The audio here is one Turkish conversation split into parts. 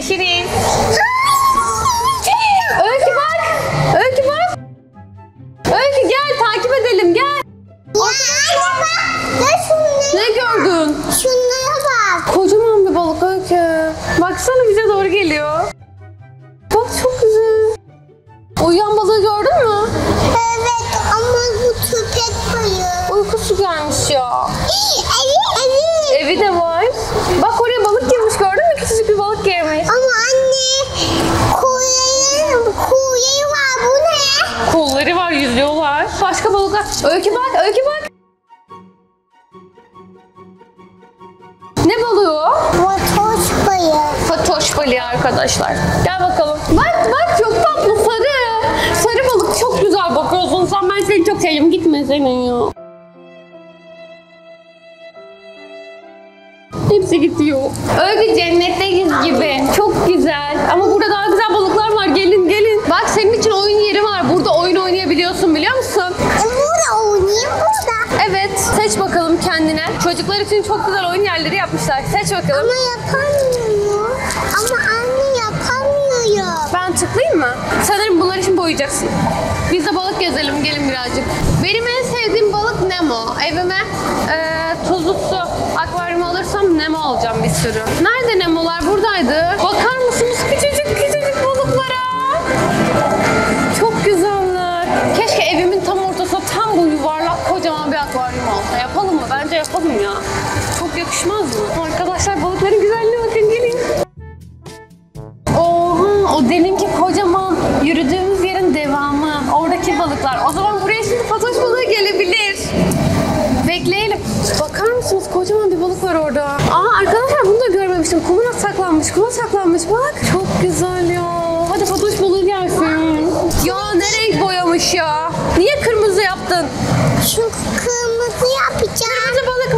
谢谢。Balıklar. Öykü bak, öykü bak. Ne balığı o? Vatoş balığı. Fatoş balığı arkadaşlar. Gel bakalım. Bak bak çok tatlı sarı. Sarı balık çok güzel bakıyorsun sen. Ben seni çok sevdim. Gitme senin ya. Hepsi gidiyor. Öyle cennetteyiz gibi. Çok güzel. Ama burada daha güzel balıklar var. Gelin gelin. Bak senin için oyun yeri var. Burada oyun oynayabiliyorsun biliyor musun? E oynayayım burada. Evet. Seç bakalım kendine. Çocuklar için çok güzel oyun yerleri yapmışlar. Seç bakalım. Ama yapamıyorum. Ama anne yapamıyorum. Ben tıklayayım mı? Sanırım bunları şimdi boyayacaksın. Biz de balık gezelim gelin birazcık. Benim en sevdiğim balık Nemo. Evime eee tuzlu su akvaryum alırsam Nemo alacağım bir sürü. Nerede Nemo'lar? Buradaydı. Bakar mısınız küçücük küçücük Yapalım ya. Çok yakışmaz mı? Arkadaşlar balıkların güzelliğine bakın gelin. Oha o deminki kocaman yürüdüğümüz yerin devamı. Oradaki balıklar. O zaman buraya şimdi fatoş balığı gelebilir. Bekleyelim. Bakar mısınız? Kocaman bir balık var orada. Aa arkadaşlar bunu da görmemiştim. Kumuna saklanmış. Kuma saklanmış. Bak. Çok güzel ya. Hadi fatoş balığı gelsin. Ya ne boyamış ya? Niye kırmızı yaptın? Çünkü kırmızı yapacağım. Kırmızı balık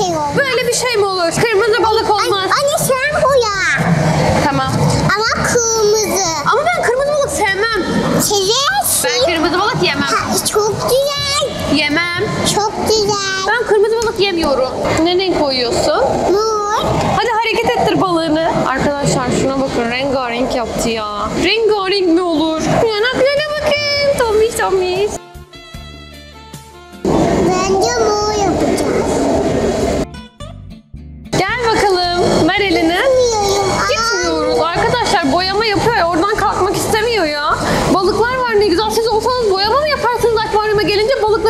olur? Şey olmaz. Böyle bir şey mi olur? Kırmızı balık olmaz. anne sen boya. Tamam. Ama kırmızı. Ama ben kırmızı balık sevmem. Seversin. Ben kırmızı balık yemem. Ha, çok güzel. Yemem. Çok güzel. Ben kırmızı balık yemiyorum. Ne renk koyuyorsun? Mor. Hadi hareket ettir balığını. Arkadaşlar şuna bakın rengarenk yaptı ya. Rengarenk mi olur? Yanaklarına bakın. Tomiş tomiş. Bence mor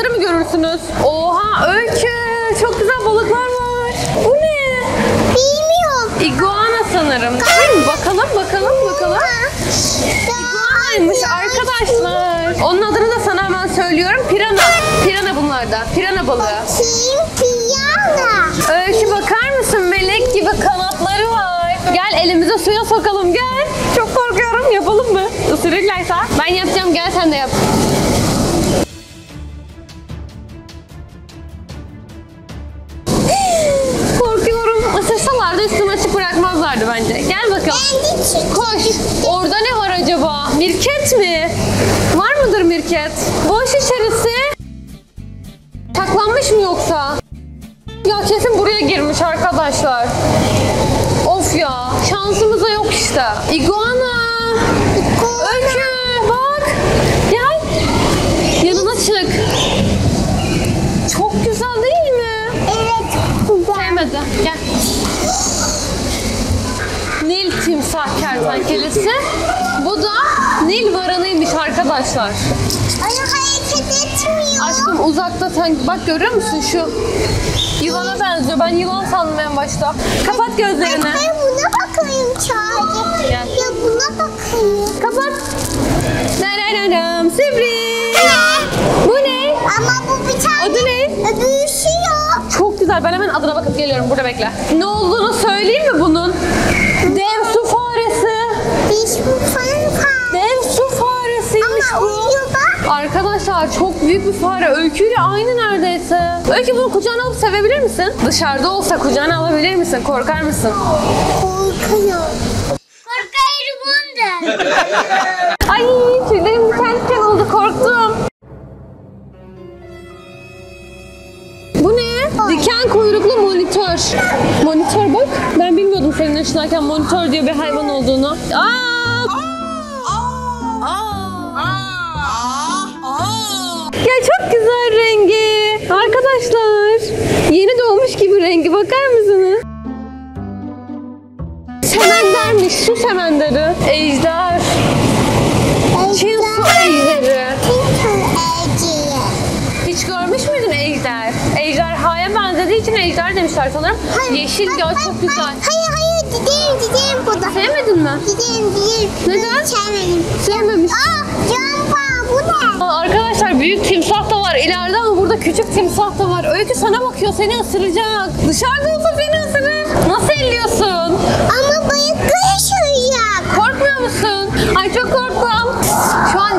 balıkları mı görürsünüz? Oha öykü. Çok güzel balıklar var. Bu ne? Bilmiyorum. İguana sanırım. Değil mi? Bakalım bakalım bakalım. İguanaymış arkadaşlar. Onun adını da sana hemen söylüyorum. Pirana. Pirana bunlar da. Pirana balığı. Kim piyano? Öykü bakar mısın? Melek gibi kanatları var. Gel elimize suya sokalım gel. Çok korkuyorum. Yapalım mı? Isırırlarsa. Ben yapacağım. Gel sen de yap. Koş. Orada ne var acaba? Mirket mi? Var mıdır mirket? Boş içerisi. Saklanmış mı yoksa? Ya kesin buraya girmiş arkadaşlar. Of ya. Şansımıza yok işte. Iguana. Öykü bak. Gel. Yanına çık. Çok güzel değil mi? Evet. Güzel. Sevmedi. Gel. Nil timsah kertenkelesi. Bu da Nil varanıymış arkadaşlar. Ay hareket etmiyor. Aşkım uzakta sen bak görüyor musun şu yılana benziyor. Ben yılan sandım en başta. Kapat gözlerini. Ben buna bakayım. Gel. Ya buna bakayım. Kapat. Dararam sürpriz. Bu ne? Ama bu bir tane Adı ne? öbürü şey yok. Çok güzel. Ben hemen adına bakıp geliyorum. Burada bekle. Ne olduğunu söyleyeyim mi bunun? Dev su faresi. Diş bu falan var. Dev su faresiymiş Ama bu. uyuyor bak. Arkadaşlar çok büyük bir fare. Öyküyle aynı neredeyse. Öykü bunu kucağına alıp sevebilir misin? Dışarıda olsa kucağına alabilir misin? Korkar mısın? Korkuyor. Korkuyorum ondan. Ay tüylerim diken diken oldu. Korktum. Bu ne? Diken kuyruklu monitör. Monitör bak. Ben bilmiyordum senin yaşındayken monitör diye bir hayvan olduğunu. Aa! Ya çok güzel rengi. Arkadaşlar. Yeni doğmuş gibi rengi bakar mısınız? Çemenler su semenderi. Ejder. Çin su ejderi. Hiç görmüş müydün ejder? Ejderhaya benzediği için ejder demişler sanırım. Yeşil ya çok güzel. Hayır gidelim gidelim burada. Sevmedin mi? Gidelim gidelim. Neden? Sevmedim. Sevmemiş. Aa campa bu ne? Aa, Arkadaşlar büyük timsah da var ileride ama burada küçük timsah da var. Öykü sana bakıyor seni ısıracak. Dışarıda olsa seni ısırır. Nasıl elliyorsun? Ama bayıklı yaşayacak. Korkmuyor musun? Ay çok korktum. Şu an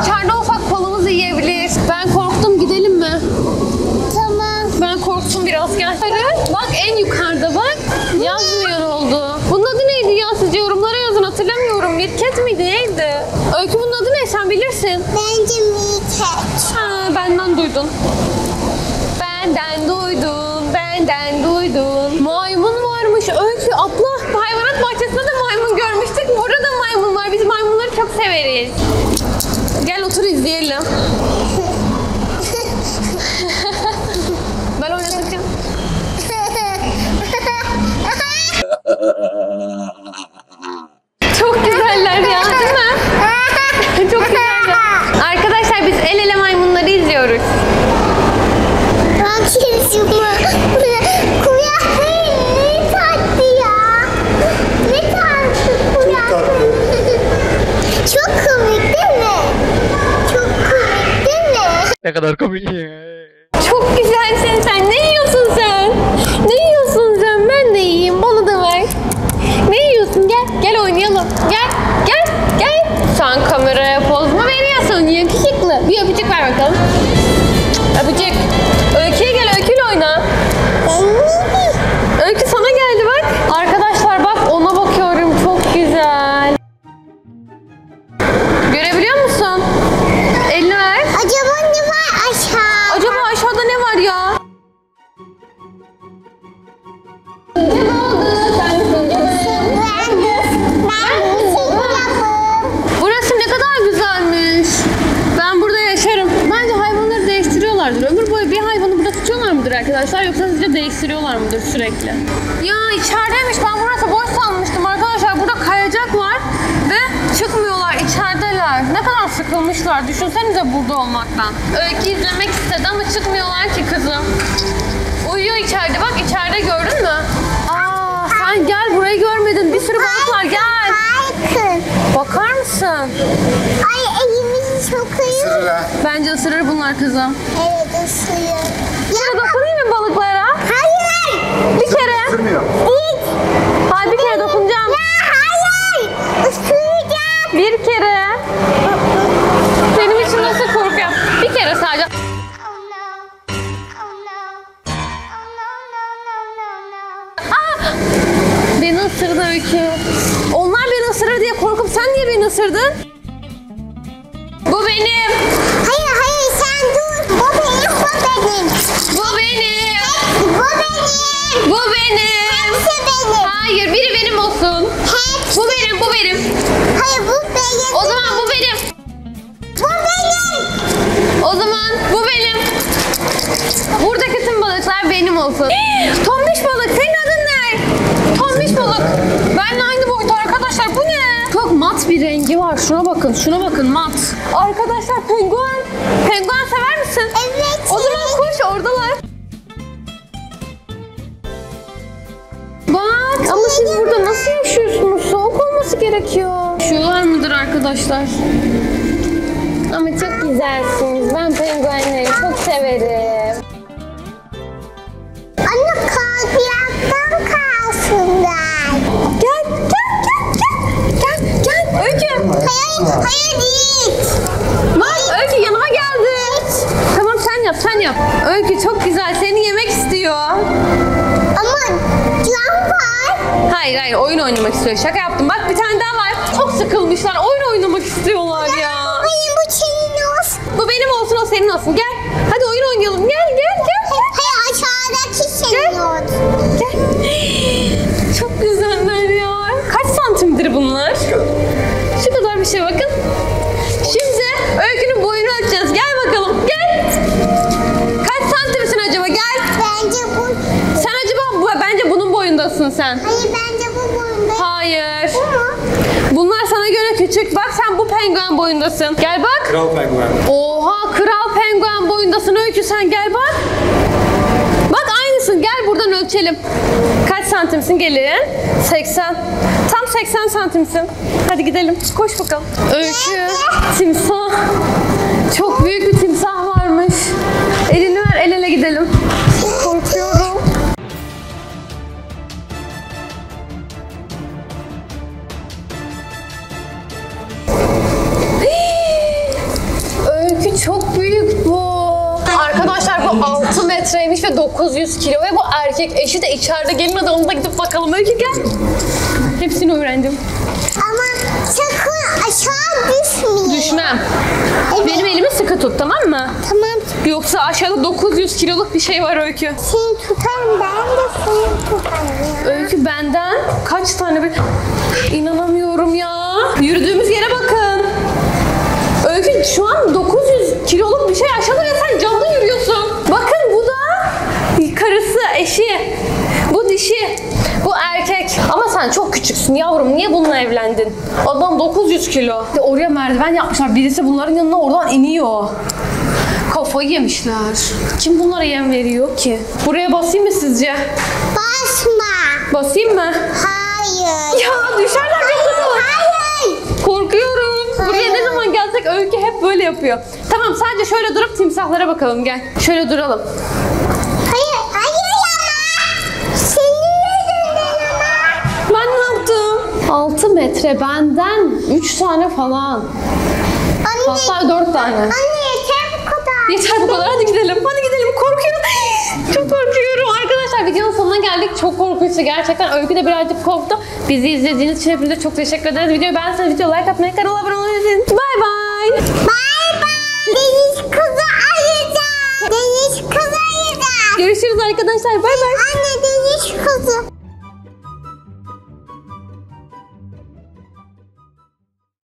severin. Gel otur izleyelim. Ne kadar komik. Çok güzelsin sen. Ne yiyorsun sen? Ne yiyorsun sen? Ben de yiyeyim. Bana da ver. Ne yiyorsun? Gel. Gel oynayalım. Gel. Gel. Gel. Sen kameraya poz mu veriyorsun? Yakışıklı. Bir öpücük ver bakalım. Öpücük. Arkadaşlar yoksa sizce değiştiriyorlar mıdır sürekli? Ya içerideymiş. Ben burası boş sanmıştım arkadaşlar. Burada kayacak var ve çıkmıyorlar. içerideler. Ne kadar sıkılmışlar. Düşünsenize burada olmaktan. Öykü izlemek istedi ama çıkmıyorlar ki kızım. Uyuyor içeride. Bak içeride gördün mü? Aa, sen gel burayı görmedin. Bir sürü balık var. Gel. Bakar mısın? Ay elimizi sokuyor. Bence ısırır bunlar kızım. Evet ısırıyor. Ya dokunayım mı balıklara? Hayır. Bir kere. Git. Hayır bir kere dokunacağım. Ya hayır. Isıracak. Bir kere. Benim için nasıl korkuyorum? Bir kere sadece. Aa! Beni ısırdı Öykü. Onlar beni ısırır diye korkup sen niye beni ısırdın? Bu benim. Hepsi benim. Hayır biri benim olsun. Hepsi. Bu benim bu benim. Hayır bu benim. O zaman bu benim. Bu benim. O zaman bu benim. Buradaki tüm balıklar benim olsun. Tombiş balık senin adın ne? Tombiş balık. Benle aynı boyutta arkadaşlar bu ne? Çok mat bir rengi var. Şuna bakın şuna bakın mat. Arkadaşlar penguen. Penguen Bak ama siz burada nasıl yaşıyorsunuz? Soğuk olması gerekiyor. Üşüyorlar mıdır arkadaşlar? Ama çok güzelsiniz. Ben penguenleri çok severim. Anne kalkıyaktan kalsınlar. Gel, gel, gel, gel. Gel, gel. Öykü. Hayır, hayır değil. Bak Öykü yanıma geldi. Tamam sen yap, sen yap. Öykü çok güzel. Hayır hayır oyun oynamak istiyor. Şaka yaptım. Bak bir tane daha var. Çok sıkılmışlar. Oyun oynamak istiyorlar ya. Hayır bu senin olsun. Bu benim olsun o senin olsun. Gel. Hadi oyun oynayalım. Gel gel gel. gel. Hayır aşağıdaki senin olsun. Gel. Çok güzeller ya. Kaç santimdir bunlar? Şu kadar bir şey bakın. Şimdi Öykü'nün boyunu ölçeceğiz. Gel bakalım. Gel. Kaç santimsin acaba? Gel. Bence bu. Sen acaba bu, bence bunun boyundasın sen. Hayır boyunda. Hayır. Bu mu? Bunlar sana göre küçük. Bak sen bu penguen boyundasın. Gel bak. Kral penguen. Oha kral penguen boyundasın Öykü sen gel bak. Bak aynısın gel buradan ölçelim. Kaç santimsin gelin? 80. Tam 80 santimsin. Hadi gidelim. Koş bakalım. Öykü. Timsah. Çok büyük bir timsah varmış. Çok büyük bu. Arkadaşlar bu 6 metreymiş ve 900 kilo ve bu erkek eşi de içeride gelin adamına gidip bakalım. Öykü gel. Hepsini öğrendim. Ama sakın aşağı düşmeyin. Düşmem. Evet. Benim elimi sıkı tut tamam mı? Tamam. Yoksa aşağıda 900 kiloluk bir şey var Öykü. Seni tutarım ben de seni tutarım. Öykü benden kaç tane bir... İnanamıyorum ya. Yürüdüğümüz yere bakın. 3 kilo. İşte oraya merdiven yapmışlar. Birisi bunların yanına oradan iniyor. Kafayı yemişler. Kim bunlara yem veriyor ki? Buraya basayım mı sizce? Basma. Basayım mı? Hayır. Ya düşerler çok hızlı. Hayır. Korkuyorum. Hayır. Buraya ne zaman gelsek Öykü hep böyle yapıyor. Tamam sadece şöyle durup timsahlara bakalım gel. Şöyle duralım. 6 metre benden 3 tane falan. Anne. Hatta 4 tane. Anne yeter bu kadar. Yeter bu kadar hadi gidelim. Hadi gidelim korkuyorum. Çok korkuyorum. Arkadaşlar videonun sonuna geldik. Çok korkunçtu gerçekten. Öykü de birazcık korktu. Bizi izlediğiniz için hepinize çok teşekkür ederiz. Videoyu beğendiyseniz video like atmayı, kanala abone olmayı unutmayın. Bay bay. Bay bay. Deniz kızı arayacağım. Deniz kızı arayacağım. Görüşürüz arkadaşlar. Bay bay. Anne deniz kızı